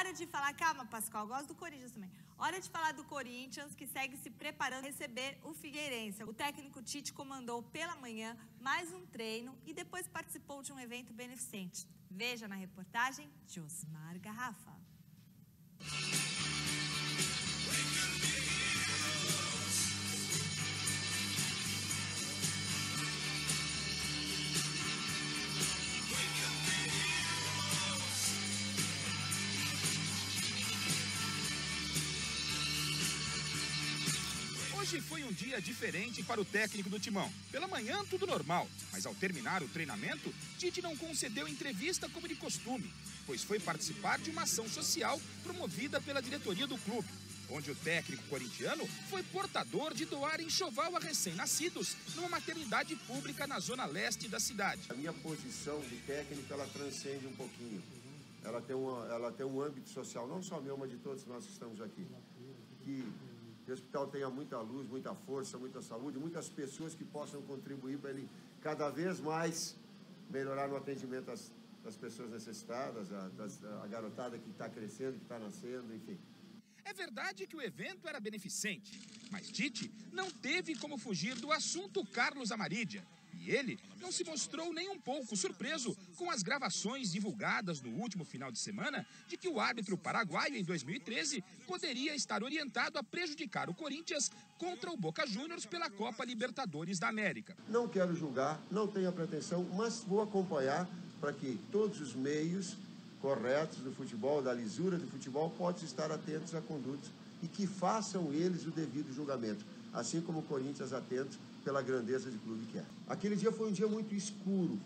Hora de falar, calma, Pascoal, gosto do Corinthians também. Hora de falar do Corinthians, que segue se preparando para receber o Figueirense. O técnico Tite comandou pela manhã mais um treino e depois participou de um evento beneficente. Veja na reportagem de Osmar Garrafa. Hoje foi um dia diferente para o técnico do Timão. Pela manhã, tudo normal, mas ao terminar o treinamento, Tite não concedeu entrevista como de costume, pois foi participar de uma ação social promovida pela diretoria do clube, onde o técnico corintiano foi portador de doar enxoval a recém-nascidos numa maternidade pública na zona leste da cidade. A minha posição de técnico, ela transcende um pouquinho. Ela tem, uma, ela tem um âmbito social, não só meu, mas de todos nós que estamos aqui. Que que o hospital tenha muita luz, muita força, muita saúde, muitas pessoas que possam contribuir para ele cada vez mais melhorar no atendimento das, das pessoas necessitadas, a, das, a garotada que está crescendo, que está nascendo, enfim. É verdade que o evento era beneficente, mas Tite não teve como fugir do assunto Carlos Amarídia. E ele não se mostrou nem um pouco surpreso com as gravações divulgadas no último final de semana de que o árbitro paraguaio em 2013 poderia estar orientado a prejudicar o Corinthians contra o Boca Juniors pela Copa Libertadores da América. Não quero julgar, não tenho a pretensão, mas vou acompanhar para que todos os meios corretos do futebol, da lisura do futebol, possam estar atentos a condutas e que façam eles o devido julgamento, assim como o Corinthians atento pela grandeza de clube que é. Aquele dia foi um dia muito escuro.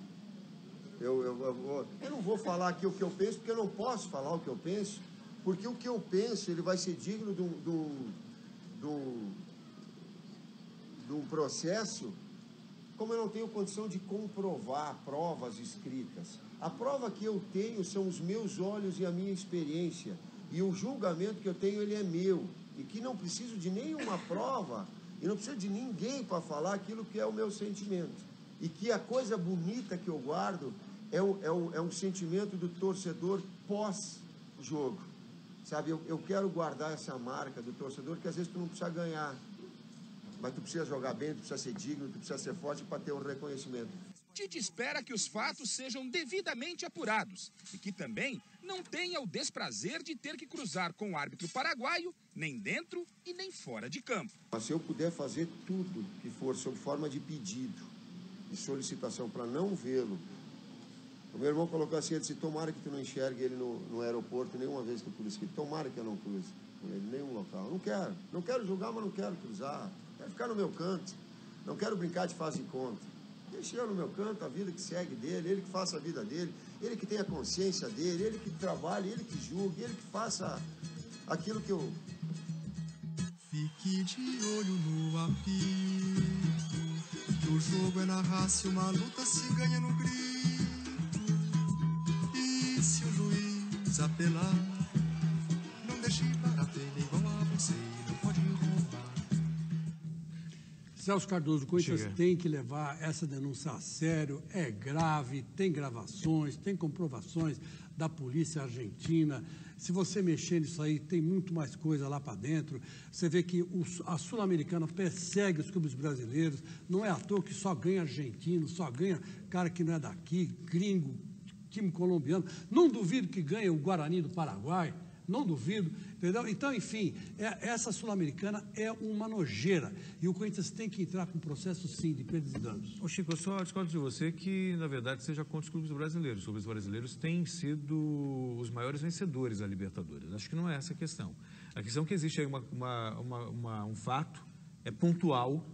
Eu, eu, eu, eu, não vou falar aqui o que eu penso, porque eu não posso falar o que eu penso, porque o que eu penso ele vai ser digno de um, de um, de um, de um processo, como eu não tenho condição de comprovar provas escritas. A prova que eu tenho são os meus olhos e a minha experiência. E o julgamento que eu tenho, ele é meu. E que não preciso de nenhuma prova e não precisa de ninguém para falar aquilo que é o meu sentimento. E que a coisa bonita que eu guardo é, o, é, o, é um sentimento do torcedor pós-jogo. Sabe, eu, eu quero guardar essa marca do torcedor que às vezes tu não precisa ganhar. Mas tu precisa jogar bem, tu precisa ser digno, tu precisa ser forte para ter um reconhecimento. Tite espera que os fatos sejam devidamente apurados e que também não tenha o desprazer de ter que cruzar com o árbitro paraguaio, nem dentro e nem fora de campo. Mas se eu puder fazer tudo que for sob forma de pedido e solicitação para não vê-lo, o meu irmão colocou assim, ele disse, tomara que tu não enxergue ele no, no aeroporto nenhuma vez que eu cruze, tomara que eu não cruze com ele, nenhum local. Não quero, não quero julgar, mas não quero cruzar, quero ficar no meu canto, não quero brincar de faz de conta. Deixa eu no meu canto, a vida que segue dele, ele que faça a vida dele, ele que tenha consciência dele, ele que trabalhe, ele que julgue, ele que faça aquilo que eu. Fique de olho no apito, que o jogo é na raça e uma luta se ganha no grito. E se o juiz apelar, Celso Cardoso, Corinthians Chega. tem que levar essa denúncia a sério, é grave, tem gravações, tem comprovações da polícia argentina. Se você mexer nisso aí, tem muito mais coisa lá para dentro. Você vê que o, a Sul-Americana persegue os clubes brasileiros, não é à toa que só ganha argentino, só ganha cara que não é daqui, gringo, time colombiano. Não duvido que ganhe o Guarani do Paraguai não duvido, entendeu? Então, enfim, é, essa Sul-Americana é uma nojeira e o Corinthians tem que entrar com um processo, sim, de perdas e danos. Ô Chico, eu só discordo de você que, na verdade, seja contra os clubes brasileiros. Os clubes brasileiros têm sido os maiores vencedores da Libertadores. Acho que não é essa a questão. A questão é que existe aí uma, uma, uma, um fato, é pontual,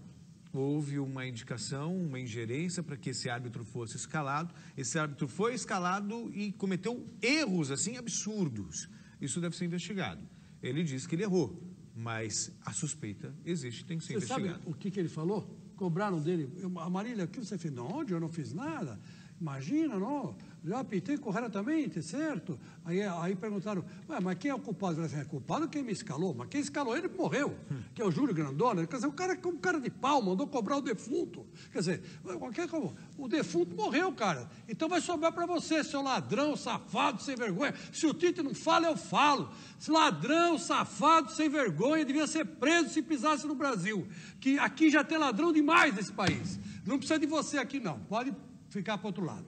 houve uma indicação, uma ingerência para que esse árbitro fosse escalado. Esse árbitro foi escalado e cometeu erros assim absurdos isso deve ser investigado. Ele diz que ele errou, mas a suspeita existe, tem que ser você investigado. Sabe o que, que ele falou? Cobraram dele, eu, Marília, o que você fez? Não, onde eu não fiz nada. Imagina, não? Já pintei corretamente, certo? Aí, aí perguntaram, mas quem é o culpado? Eu falei, é culpado quem me escalou, mas quem escalou ele morreu, que é o Júlio Grandona. Quer dizer, o cara é um cara de pau, mandou cobrar o defunto. Quer dizer, qualquer, o defunto morreu, cara. Então vai sobrar para você, seu ladrão, safado, sem vergonha. Se o Tite não fala, eu falo. Esse ladrão, safado, sem vergonha, devia ser preso se pisasse no Brasil. Que aqui já tem ladrão demais nesse país. Não precisa de você aqui, não. Pode ficar para outro lado.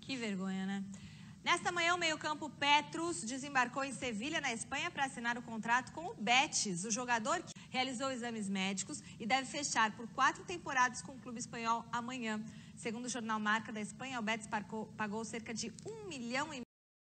Que vergonha, né? Nesta manhã, o meio-campo Petrus desembarcou em Sevilha, na Espanha, para assinar o contrato com o Betis. O jogador realizou exames médicos e deve fechar por quatro temporadas com o clube espanhol amanhã. Segundo o jornal Marca da Espanha, o Betis pagou, cerca de um milhão e